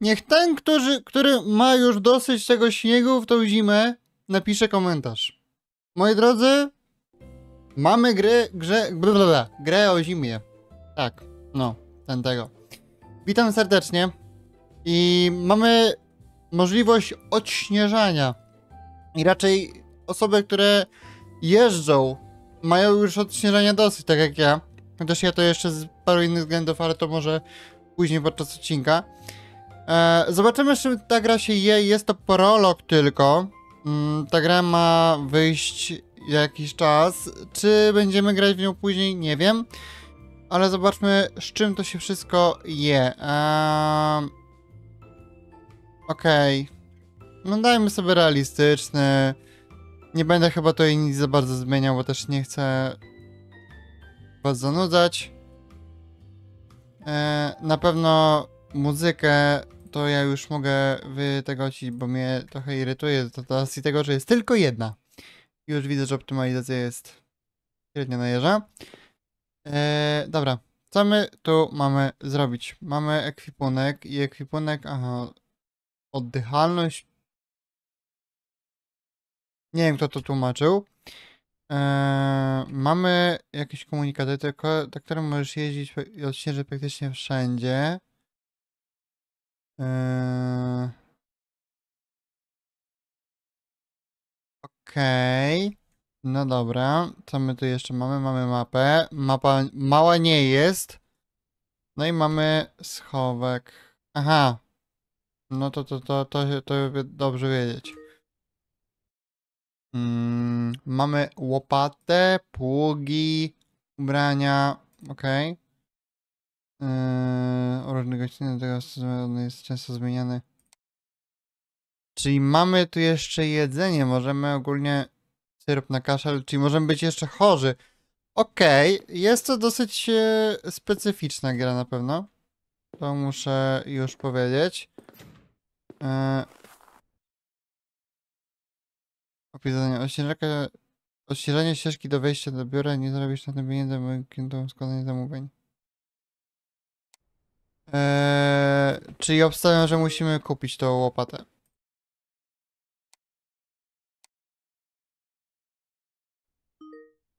Niech ten, który, który ma już dosyć tego śniegu w tą zimę, napisze komentarz. Moi drodzy, mamy grę, grze, blablabla, grę o zimie. Tak, no, ten tego. Witam serdecznie i mamy możliwość odśnieżania. I raczej osoby, które jeżdżą, mają już odśnieżania dosyć, tak jak ja. Chociaż ja to jeszcze z paru innych względów, ale to może później podczas odcinka. E, zobaczymy, z czym ta gra się je. Jest to prolog tylko. Mm, ta gra ma wyjść jakiś czas. Czy będziemy grać w nią później? Nie wiem. Ale zobaczmy, z czym to się wszystko je. Eee... Okej. No dajmy sobie realistyczny. Nie będę chyba tutaj nic za bardzo zmieniał, bo też nie chcę was zanudzać. E, na pewno muzykę to ja już mogę wytegocić, bo mnie trochę irytuje to tego, że jest tylko jedna. Już widzę, że optymalizacja jest średnio na jeża. E, dobra, co my tu mamy zrobić? Mamy ekwipunek i ekwipunek, aha, oddychalność. Nie wiem, kto to tłumaczył. Eee, mamy jakieś komunikaty, tylko, do którym możesz jeździć odśnieżyć praktycznie wszędzie. Eee, Okej. No dobra. Co my tu jeszcze mamy? Mamy mapę. Mapa mała nie jest. No i mamy schowek. Aha. No to to to to, to dobrze wiedzieć. Mm, mamy łopatę, pługi, ubrania, okej. O różnych gościnach tego sezonu jest często zmieniany. Czyli mamy tu jeszcze jedzenie, możemy ogólnie syrop na kaszel, czyli możemy być jeszcze chorzy. Okej, jest to dosyć e, specyficzna gra na pewno. To muszę już powiedzieć. E, Opis zadania. Odśnieżanie ścieżki do wejścia do biura nie zrobisz na tym pieniędzy, bo składanie zamówień. Eee, czyli obstawiam, że musimy kupić tą łopatę.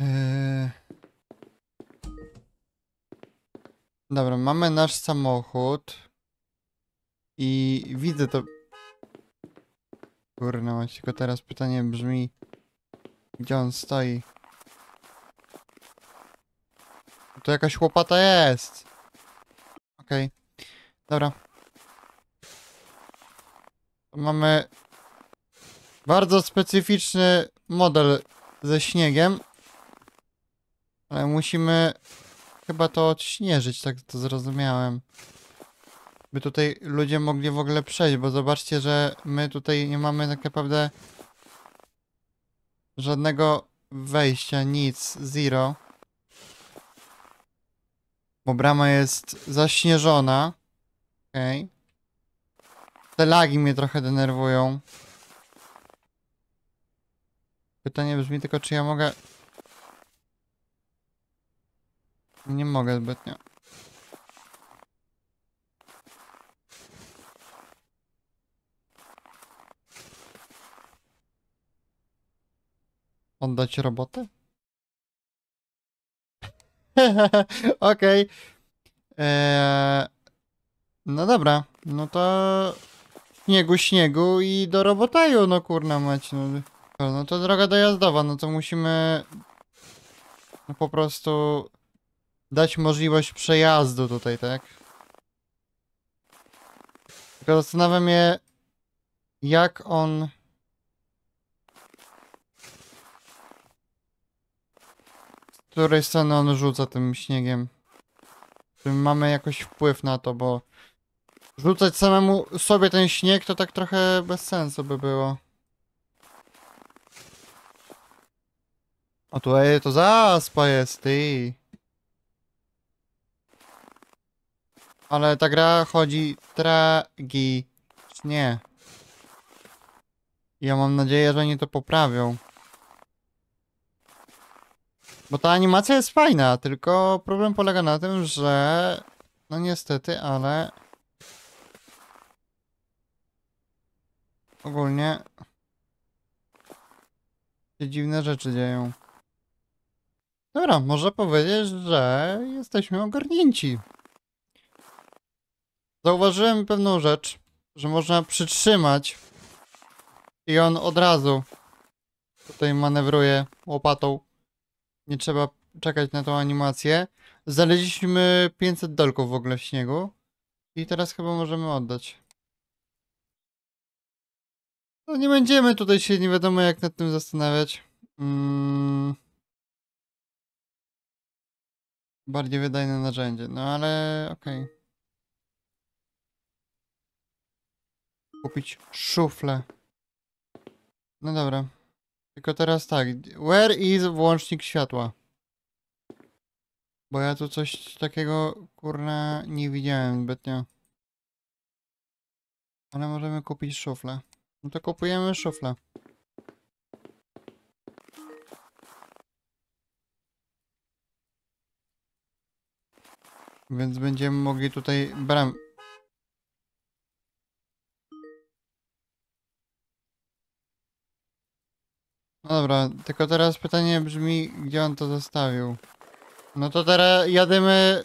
Eee... Dobra, mamy nasz samochód. I widzę to. Kurna, mać, tylko teraz pytanie brzmi, gdzie on stoi? To jakaś łopata jest. Okej. Dobra. Mamy bardzo specyficzny model ze śniegiem. Ale musimy chyba to odśnieżyć, tak to zrozumiałem by tutaj ludzie mogli w ogóle przejść, bo zobaczcie, że my tutaj nie mamy tak naprawdę żadnego wejścia, nic, zero. Bo brama jest zaśnieżona. Okej. Te lagi mnie trochę denerwują. Pytanie brzmi tylko, czy ja mogę... Nie mogę zbytnio. Oddać robotę? Okej. Eee, no dobra, no to śniegu, śniegu i do robotaju, no kurna mać, no. No to droga dojazdowa, no to musimy no po prostu dać możliwość przejazdu tutaj, tak? Tylko zastanawiam się, jak on... której strony on rzuca tym śniegiem. Czy mamy jakoś wpływ na to, bo rzucać samemu sobie ten śnieg to tak trochę bez sensu by było. O tu ej, to zaspa jest, ty. Ale ta gra chodzi tragicznie. Ja mam nadzieję, że oni to poprawią. Bo ta animacja jest fajna, tylko problem polega na tym, że no niestety, ale ogólnie się dziwne rzeczy dzieją. Dobra, można powiedzieć, że jesteśmy ogarnięci. Zauważyłem pewną rzecz, że można przytrzymać i on od razu tutaj manewruje łopatą. Nie trzeba czekać na tą animację. Znaleźliśmy 500 dolków w ogóle w śniegu i teraz chyba możemy oddać. No nie będziemy tutaj się nie wiadomo jak nad tym zastanawiać. Mm. Bardziej wydajne narzędzie, no ale okej. Kupić szuflę. No dobra. Tylko teraz tak. Where is włącznik światła? Bo ja tu coś takiego, kurna, nie widziałem zbytnio. Ale możemy kupić szuflę. No to kupujemy szuflę. Więc będziemy mogli tutaj bram... No dobra, tylko teraz pytanie brzmi, gdzie on to zostawił. No to teraz jadymy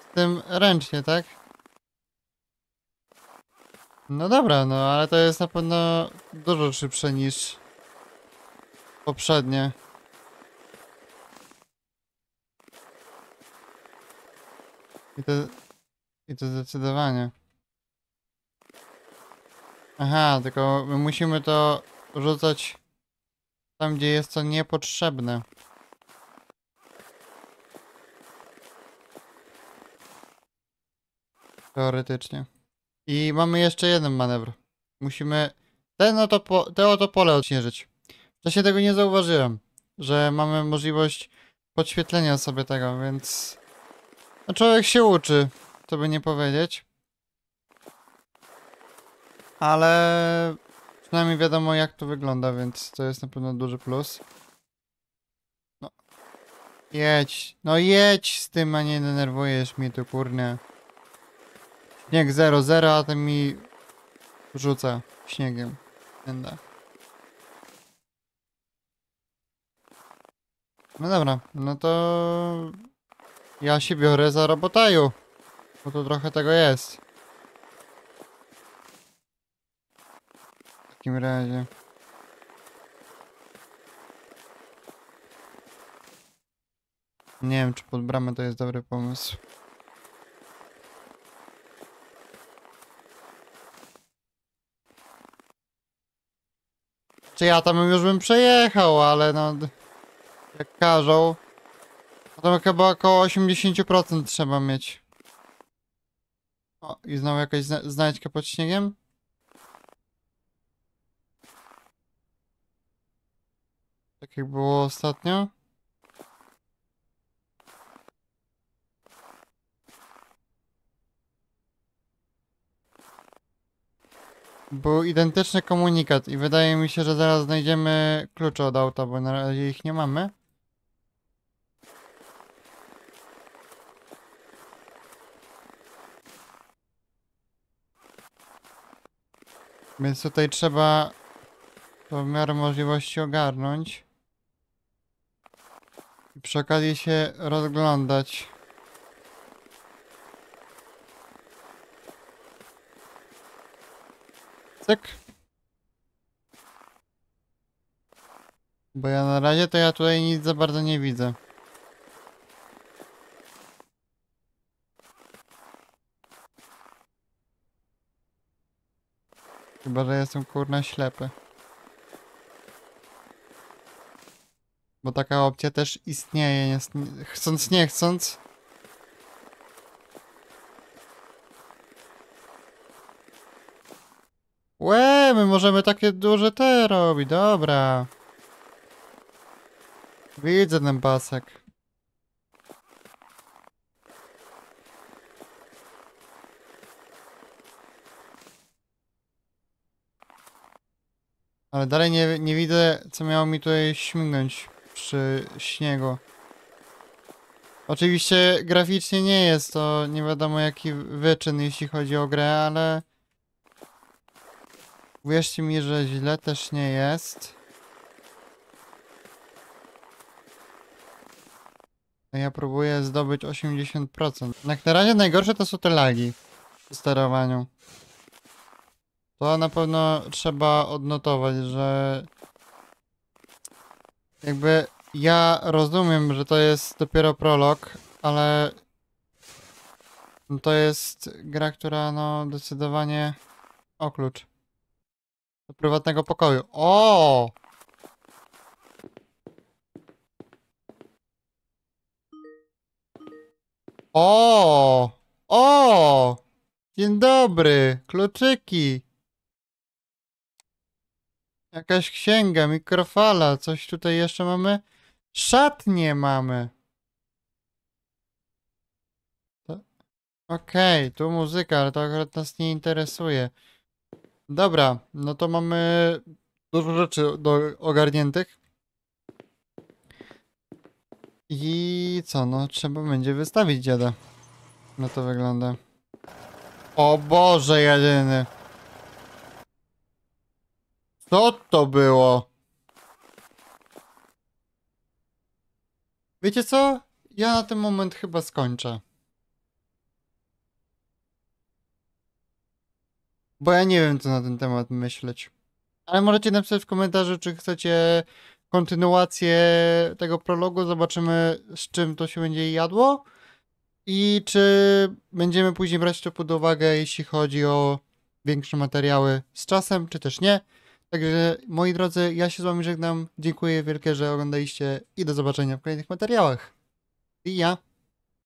z tym ręcznie, tak? No dobra, no ale to jest na pewno dużo szybsze niż poprzednie. I to, i to zdecydowanie. Aha, tylko my musimy to rzucać tam, gdzie jest to niepotrzebne. Teoretycznie. I mamy jeszcze jeden manewr. Musimy ten oto po, te oto pole odśnieżyć. Wcześniej tego nie zauważyłem, że mamy możliwość podświetlenia sobie tego, więc no człowiek się uczy, to by nie powiedzieć. Ale przynajmniej wiadomo jak to wygląda, więc to jest na pewno duży plus. No. Jedź, no jedź z tym, a nie denerwujesz mnie tu, kurnie. Śnieg 0-0, a ten mi rzuca śniegiem. Będę. No dobra, no to ja się biorę za robotaju, bo tu trochę tego jest. Takim razie. Nie wiem, czy pod bramę to jest dobry pomysł. Czy ja tam już bym przejechał, ale no... Jak każą... No to chyba około 80% trzeba mieć. O, i znowu jakaś zna znajdźka pod śniegiem? Tak jak było ostatnio? Był identyczny komunikat i wydaje mi się, że zaraz znajdziemy klucze od auta, bo na razie ich nie mamy. Więc tutaj trzeba to w miarę możliwości ogarnąć. I przy okazji się rozglądać. Cyk. Bo ja na razie to ja tutaj nic za bardzo nie widzę. Chyba, że jestem kurna ślepy. Bo taka opcja też istnieje, nie, chcąc nie chcąc. Łe, my możemy takie duże te robić, dobra. Widzę ten pasek. Ale dalej nie, nie widzę, co miało mi tutaj śmignąć przy śniegu. Oczywiście graficznie nie jest to nie wiadomo jaki wyczyn, jeśli chodzi o grę, ale Wierzcie mi, że źle też nie jest. A Ja próbuję zdobyć 80%. Jak na razie najgorsze to są te lagi w sterowaniu. To na pewno trzeba odnotować, że jakby ja rozumiem, że to jest dopiero prolog, ale to jest gra, która no zdecydowanie o klucz do prywatnego pokoju. O! O! O! Dzień dobry, kluczyki. Jakaś księga, mikrofala, coś tutaj jeszcze mamy? Szatnie mamy. Okej, tu muzyka, ale to akurat nas nie interesuje. Dobra, no to mamy dużo rzeczy do ogarniętych. I co, no trzeba będzie wystawić dziada. No to wygląda. O Boże jedyny. Co to było? Wiecie co? Ja na ten moment chyba skończę. Bo ja nie wiem, co na ten temat myśleć. Ale możecie napisać w komentarzu, czy chcecie kontynuację tego prologu. Zobaczymy, z czym to się będzie jadło. I czy będziemy później brać to pod uwagę, jeśli chodzi o większe materiały z czasem, czy też nie. Także moi drodzy, ja się z wami żegnam. Dziękuję wielkie, że oglądaliście i do zobaczenia w kolejnych materiałach. I ja.